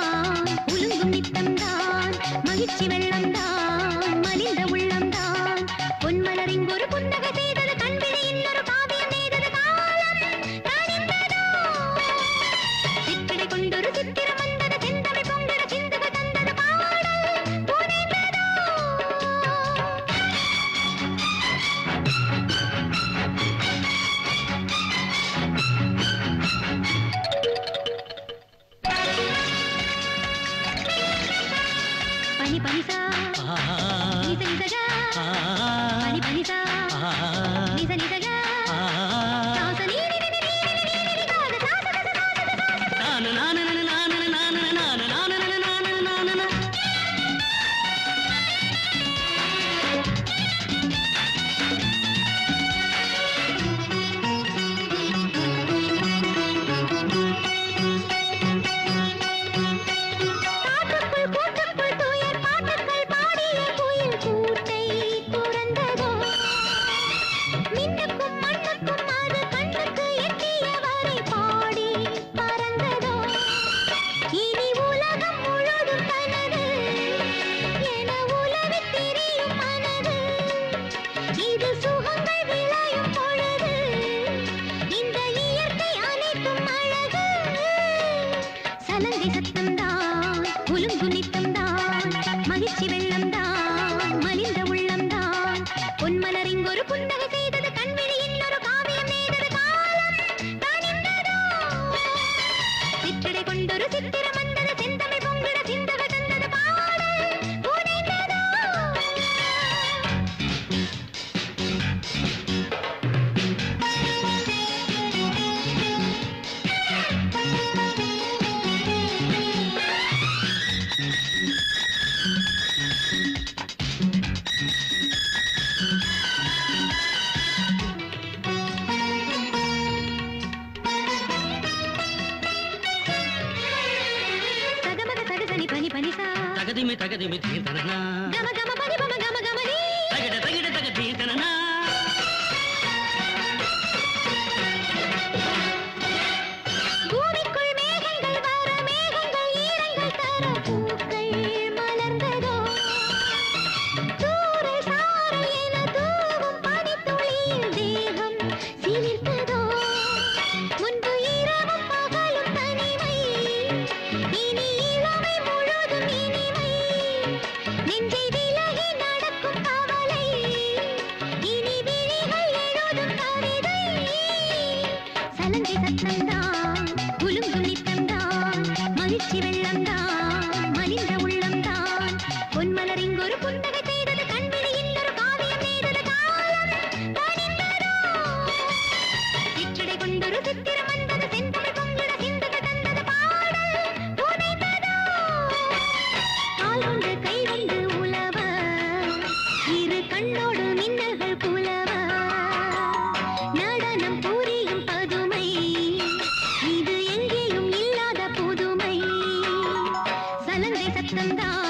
தான் உளுங்கும் நித்தம் தான் மகிழ்ச்சி வெள்ளம் தான் சத்தம்தான் ஒழுங்கு తగదిమి తగదిమి తీర్థన గమ గమ పది గమ గమ గమని తగడ తగడ తగ తీర్థనా மஞ்சு சத்தம்தான் குலுங்கும் நித்தம்தான் மகிழ்ச்சி வெள்ளம்தான் கண்ணோடு चंदा।